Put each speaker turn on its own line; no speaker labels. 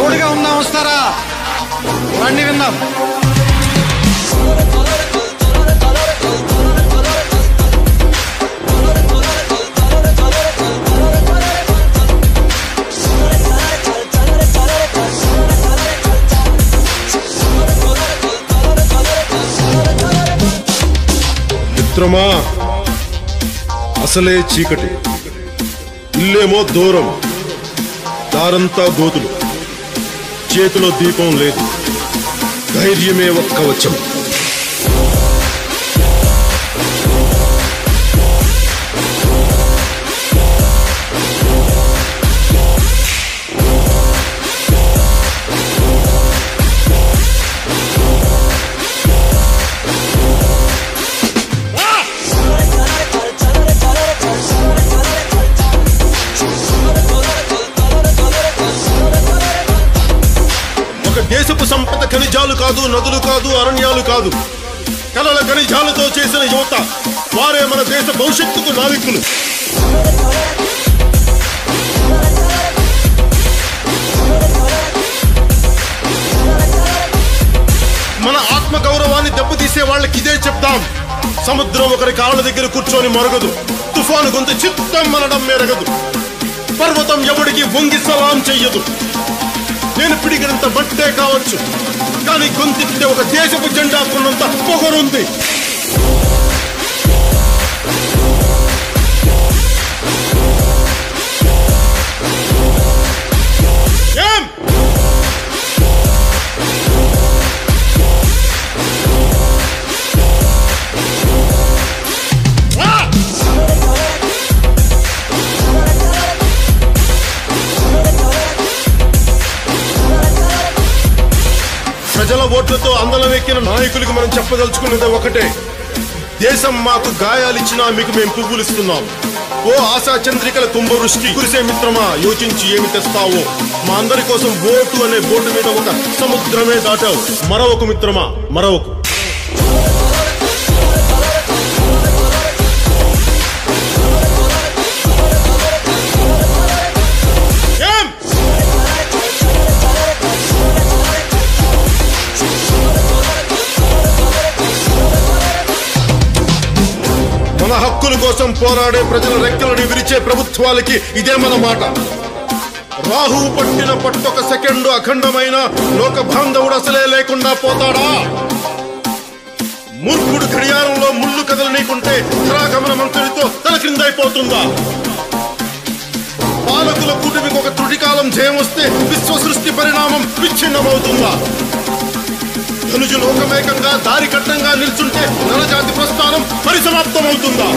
తోడుగా ఉందాం వస్తారా? రండి విందాం.
మిత్రమా అసలే చీకటి. ఇల్లేమో దూరం. దారంతా గోతులు. చేతిలో దీపం లేదు. ధైర్యమే ఒక్క వచ్చం దేశపు సంపద ఖనిజాలు కాదు నదులు కాదు అరణ్యాలు కాదు. కలల ఖనిజాలతో చేసిన యువత వారే మన దేశ భవిష్యత్తుకు నావికులు మన ఆత్మ గౌరవాన్ని దెబ్బతీసే వాళ్ళకి ఇదే చెప్తాం సముద్రం ఒకరి కాళ్ళ దగ్గర కూర్చొని మరగదు. తుఫాను గొంతు చిత్తం మనడం మెరగదు. పర్వతం ఎవడికి వంగి సలాం చెయ్యదు. నేను పిడిగినంత బట్టే కావచ్చు. కానీ గొంతెత్తితే ఒక దేశపు జెండా కొన్నంత పొగరుంది. ప్రజల ఓట్లతో అందలం ఎక్కిన నాయకులకు మనం చెప్పదలుచుకున్నది ఒకటే. దేశం మాకు గాయాలిచ్చినా మీకు మేము పువ్వులు ఇస్తున్నాం. ఓ ఆశా చంద్రికల కుంభవృష్టి కురిసే మిత్రమా యోచించి ఏమి తెస్తావో? మా అందరి కోసం ఓటు అనే బోటు మీద ఒక సముద్రమే దాటావు. మరొక మిత్రమా మరొక మన హక్కుల కోసం పోరాడే ప్రజల రెక్కలను విరిచే ప్రభుత్వాలకి ఇదే మన మాట. రాహు పట్టిన పట్టొక సెకండ్ అఖండమైన లోక బాంధవుడు అసలే లేకుండా పోతాడా? మూర్ఖుడు గడియారంలో ముళ్ళు కదలనీకుంటే ధరాగమన మంత్రులతో తల క్రిందైపోతుందా? పాలకుల కూటమికి ఒక త్రుటికాలం జయం వస్తే విశ్వ సృష్టి పరిణామం విచ్ఛిన్నమవుతుందా? తొలుజు లోకమేకంగా దారి కట్టంగా నిల్చుంటే నలజాతి ప్రస్థానం పరిసమాప్తమవుతుందా?